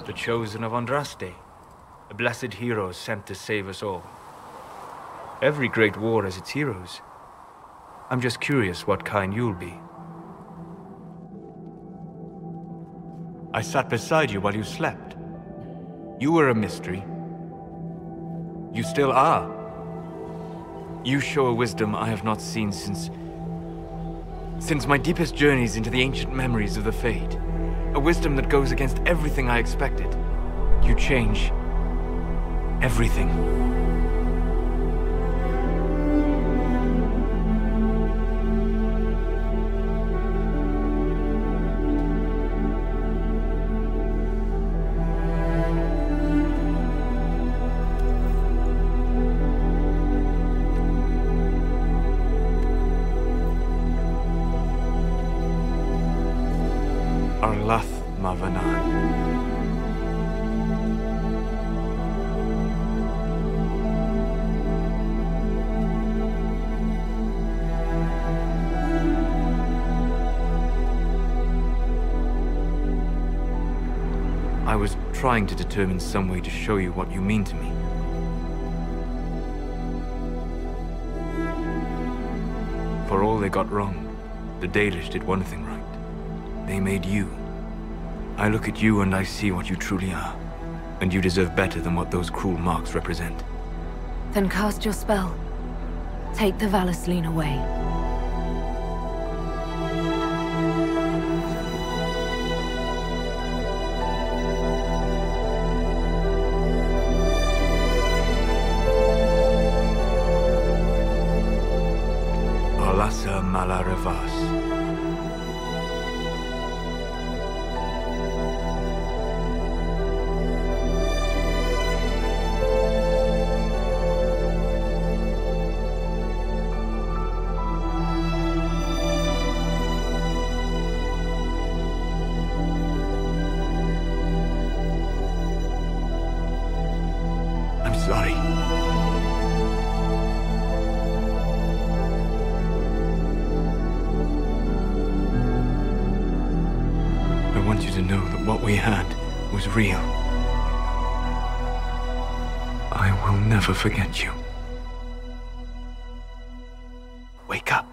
The chosen of Andraste. A blessed hero sent to save us all. Every great war has its heroes. I'm just curious what kind you'll be. I sat beside you while you slept. You were a mystery. You still are. You show a wisdom I have not seen since... Since my deepest journeys into the ancient memories of the Fade. A wisdom that goes against everything I expected. You change... everything. Arlath Mavanan. I was trying to determine some way to show you what you mean to me. For all they got wrong, the Dalish did one thing right. They made you. I look at you and I see what you truly are. And you deserve better than what those cruel marks represent. Then cast your spell. Take the vallaslin away. Alasa Malarevas. I want you to know that what we had was real. I will never forget you. Wake up.